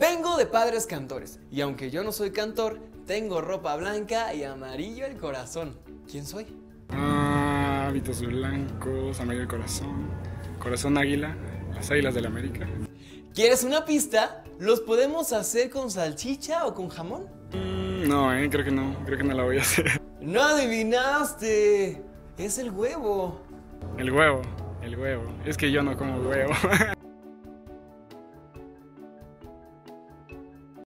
Vengo de padres cantores, y aunque yo no soy cantor, tengo ropa blanca y amarillo el corazón. ¿Quién soy? Ah, hábitos blancos, amarillo el corazón, corazón águila, las águilas del América. ¿Quieres una pista? ¿Los podemos hacer con salchicha o con jamón? Mm, no, eh, creo que no, creo que no la voy a hacer. ¡No adivinaste! Es el huevo. El huevo, el huevo. Es que yo no como huevo.